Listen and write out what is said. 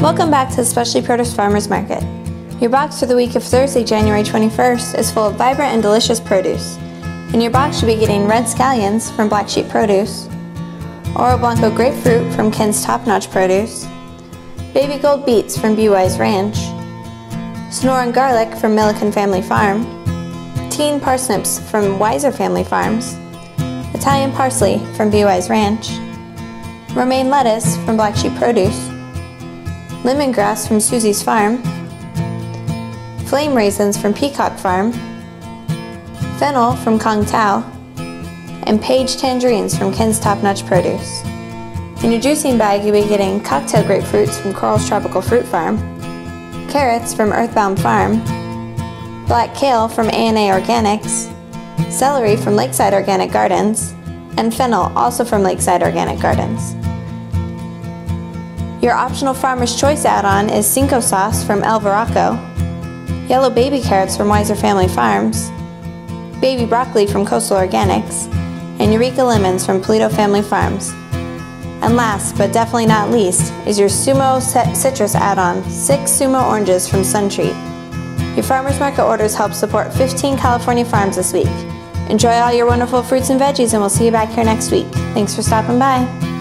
Welcome back to the Specialty Produce Farmers Market. Your box for the week of Thursday, January 21st is full of vibrant and delicious produce. In your box, you'll be getting red scallions from Black Sheep Produce, Oro Blanco grapefruit from Ken's Top Notch Produce, baby gold beets from Be Wise Ranch, Sonoran garlic from Milliken Family Farm, teen parsnips from Weiser Family Farms, Italian parsley from Be Wise Ranch, romaine lettuce from Black Sheep Produce, lemongrass from Susie's Farm, flame raisins from Peacock Farm, fennel from Kong Thao, and page tangerines from Ken's Top Notch Produce. In your juicing bag, you'll be getting cocktail grapefruits from Coral's Tropical Fruit Farm, carrots from Earthbound Farm, black kale from A&A Organics, celery from Lakeside Organic Gardens, and fennel also from Lakeside Organic Gardens. Your optional Farmer's Choice add-on is Cinco sauce from El Veraco, yellow baby carrots from Weiser Family Farms, baby broccoli from Coastal Organics, and Eureka lemons from Polito Family Farms. And last, but definitely not least, is your Sumo Citrus add-on, 6 Sumo oranges from SunTreat. Your farmer's market orders help support 15 California farms this week. Enjoy all your wonderful fruits and veggies and we'll see you back here next week. Thanks for stopping by.